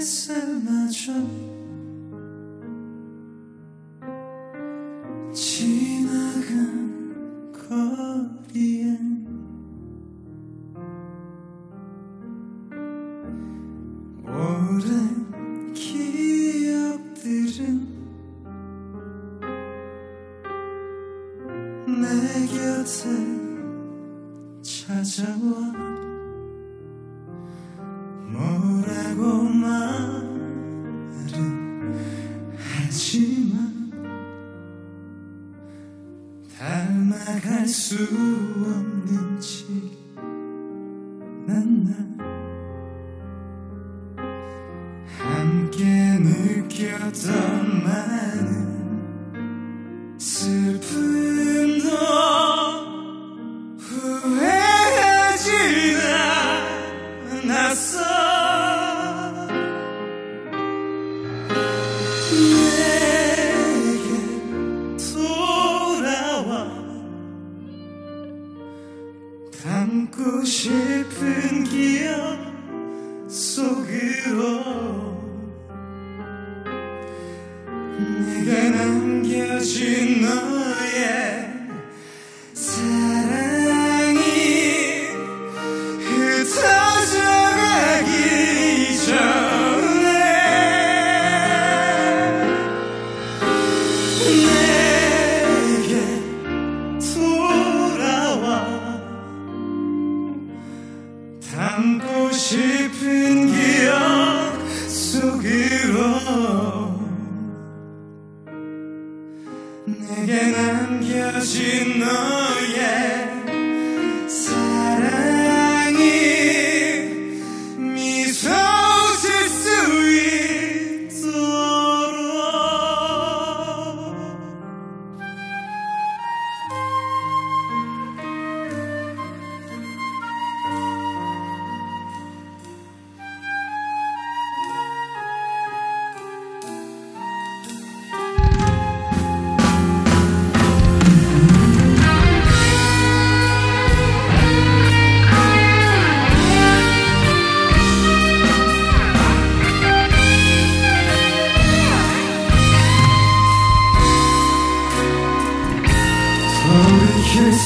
햇살마저 지나간 거리엔 오랜 기억들은 내 곁에 찾아와 뭐라고 말은 하지만 닮아갈 수 없는지 난나 함께 느꼈던 많은 내게 남겨진 너의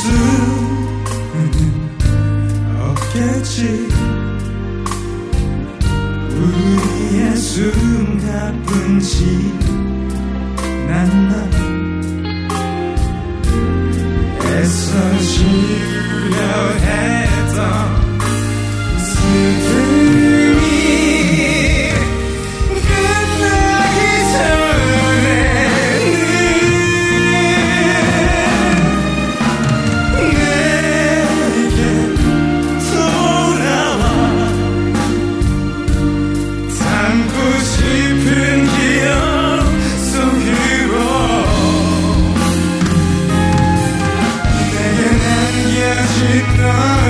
수는 없겠지. 우리의 숨가쁜지 난나 You know.